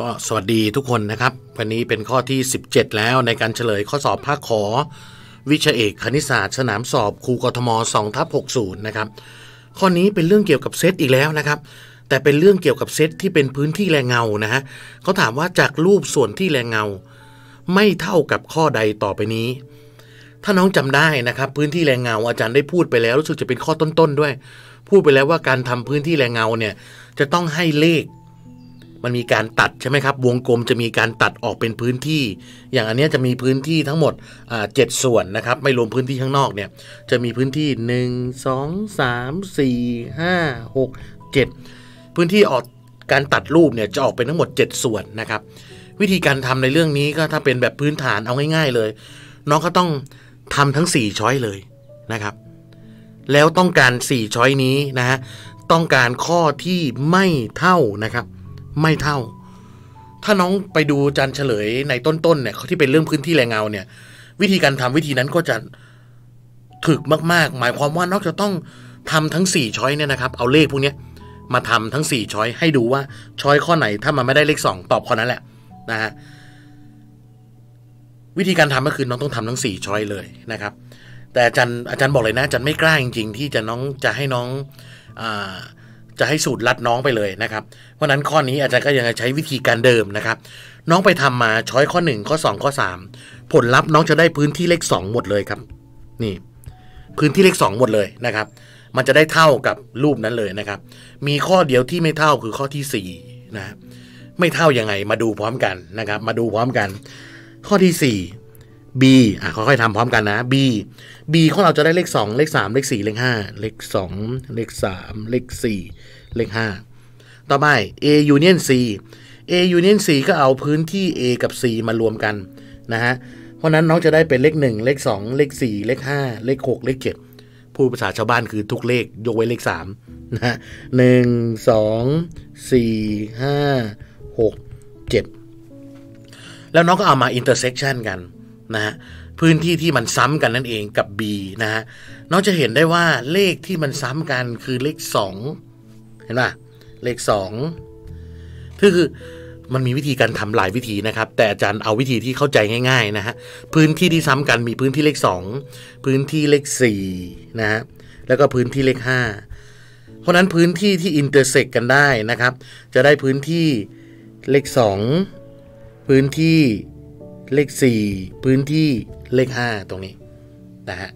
ก็สวัสดีทุกคนนะครับ วันนี้เป็นข้อที่ 17 แล้วในการเฉลยข้อสอบภาคขอ วิชาเอกคณิตศาสตร์สนามสอบครูกทม2ทับ60 นะครับ ข้อนี้เป็นเรื่องเกี่ยวกับเซตอีกแล้วนะครับ แต่เป็นเรื่องเกี่ยวกับเซตที่เป็นพื้นที่แรงเงานะฮะเขาถามว่าจากรูปส่วนที่แรงเงา ไม่เท่ากับข้อใดต่อไปนี้ ถ้าน้องจำได้นะครับ พื้นที่แรงเงาอาจารย์ได้พูดไปแล้วรู้สึกจะเป็นข้อต้นๆด้วย พูดไปแล้วว่าการทำพื้นที่แรงเงาเนี่ยจะต้องให้เลข มันมีการตัดใช่ไหมครับ วงกลมจะมีการตัดออกเป็นพื้นที่ อย่างอันเนี้ยจะมีพื้นที่ทั้งหมดเจ็ดส่วนนะครับ ไม่รวมพื้นที่ข้างนอกเนี่ย จะมีพื้นที่ 1 2 3 4 5 6 7 พื้นที่ออกการตัดรูปเนี่ยจะออกเป็นทั้งหมด 7 ส่วนนะครับ วิธีการทำในเรื่องนี้ก็ถ้าเป็นแบบพื้นฐานเอาง่าย ๆ เลย น้องก็ต้องทำทั้ง 4 ช้อยเลยนะครับ แล้วต้องการ 4 ช้อยนี้นะฮะต้องการข้อที่ไม่เท่านะครับ ไม่เท่า ถ้าน้องไปดูจานเฉลยในต้นๆเนี่ยที่เป็นเรื่องพื้นที่แรงเงาเนี่ย วิธีการทำวิธีนั้นก็จะถึกมาก ๆ หมายความว่านอกจะต้องทำทั้ง4ช้อยเนี่ยนะครับ เอาเลขพวกนี้มาทำทั้ง4ช้อยให้ดูว่าช้อยข้อไหนถ้ามันไม่ได้เลข 2 ตอบข้อนั้นแหละนะฮะวิธีการทำก็คือน้องต้องทำทั้ง4ช้อยเลยนะครับ แต่อาจารย์อาจารย์บอกเลยนะอาจารย์ไม่กล้าจริง ๆ ที่จะน้องจะให้น้องอา จะให้สูตรลัดน้องไปเลยนะครับ เพราะนั้นข้อนี้อาจารย์ก็ยังใช้วิธีการเดิมนะครับ น้องไปทำมาช้อยข้อ 1 ข้อ 2 ข้อ 3 ผลลัพธ์น้องจะได้พื้นที่เลข 2 หมดเลยครับ นี่ พื้นที่เลข 2 หมดเลยนะครับ มันจะได้เท่ากับรูปนั้นเลยนะครับ มีข้อเดียวที่ไม่เท่าคือข้อที่4นะไม่เท่ายังไงมาดูพร้อมกันนะครับ มาดูพร้อมกัน ข้อที่4 B อะค่อยๆทำพร้อมกันนะ B B ของเราจะได้เลข 2 เลข 3 เลข 4 เลข 5 เลข 2 เลข 3 เลข 4 เลข 5 ต่อไป A union C A union C ก็เอาพื้นที่ A กับ C มารวมกันนะฮะ เพราะนั้นน้องจะได้เป็นเลข 1 เลข 2 เลข 4 เลข 5 เลข 6 เลข 7 พูดภาษาชาวบ้านคือทุกเลขยกเว้นเลข3นะฮะหนึ่งสองสี่ห้าหกเจ็ดแล้วน้องก็เอามา intersection กัน นะฮะพื้นที่ที่มันซ้ำกันนั่นเองกับ B นะฮะน้องจะเห็นได้ว่าเลขที่มันซ้ำกันคือเลข 2 เห็นป่ะเลข2คือคือมันมีวิธีการทำหลายวิธีนะครับ แต่อาจารย์เอาวิธีที่เข้าใจง่าย ๆนะฮะพื้นที่ที่ซ้ำกันมีพื้นที่เลข 2 พื้นที่เลข4นะฮะแล้วก็พื้นที่เลข 5 เพราะนั้นพื้นที่ที่ intersect กันได้นะครับ จะได้พื้นที่เลข 2 พื้นที่ เลข 4 พื้นที่เลข 5 ตรงนี้นะฮะ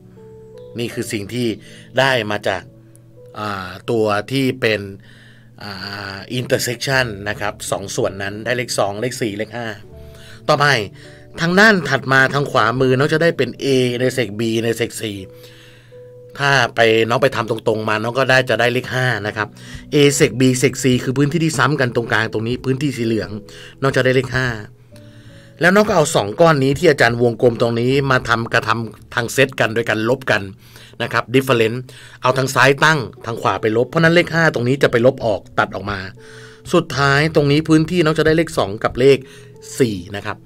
นี่คือสิ่งที่ได้มาจากตัวที่เป็นอินเตอร์เซ c ชันนะครับสองส่วนนั้นได้เลข 2 เลข 4 เลข 5 ต่อไปทางด้านถัดมาทางขวามือน้องจะได้เป็น A intersect B intersect C ถ้าไปน้องไปทำตรงๆมาน้องก็ได้จะได้เลข5นะครับ A sect B sect C คือพื้นที่ที่ซ้ำกันตรงกลางตรงนี้พื้นที่สีเหลือง น้องจะได้เลข 5 แล้วน้องก็เอา 2 ก้อนนี้ที่อาจารย์วงกลมตรงนี้มาทำกระทำทางเซตกันโดยการลบกันนะครับ difference เอาทางซ้ายตั้งทางขวาไปลบ เพราะนั้นเลข 5 ตรงนี้จะไปลบออกตัดออกมา สุดท้ายตรงนี้พื้นที่น้องจะได้เลข 2 กับเลข 4 นะครับ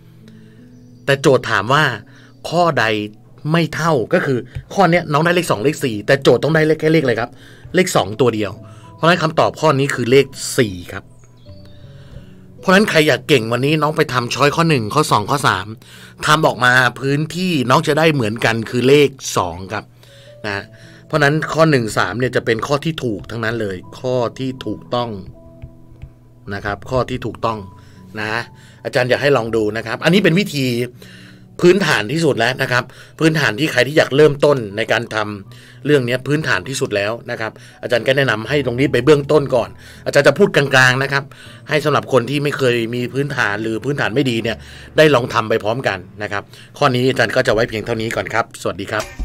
แต่โจทย์ถามว่าข้อใดไม่เท่าก็คือข้อนี้น้องได้เลข 2 เลข 4 แต่โจทย์ต้องได้เลขแค่เลขอะไรครับ เลข 2 ตัวเดียว เพราะฉะนั้นคำตอบข้อนี้คือเลข 4 ครับ เพราะฉะนั้นใครอยากเก่งวันนี้น้องไปทำช้อยข้อ1ข้อ2ข้อ3ทำออกมาพื้นที่น้องจะได้เหมือนกันคือเลข2ครับนะเพราะนั้นข้อ1 3เนี่ยจะเป็นข้อที่ถูกทั้งนั้นเลย ข้อที่ถูกต้องนะครับ ข้อที่ถูกต้องนะ อาจารย์อยากให้ลองดูนะครับ อันนี้เป็นวิธี พื้นฐานที่สุดแล้วนะครับ พื้นฐานที่ใครที่อยากเริ่มต้นในการทำเรื่องนี้พื้นฐานที่สุดแล้วนะครับ อาจารย์ก็แนะนำให้ตรงนี้ไปเบื้องต้นก่อน อาจารย์จะพูดกลางๆนะครับ ให้สำหรับคนที่ไม่เคยมีพื้นฐานหรือพื้นฐานไม่ดีเนี่ยได้ลองทำไปพร้อมกันนะครับ ข้อนี้อาจารย์ก็จะไว้เพียงเท่านี้ก่อนครับ สวัสดีครับ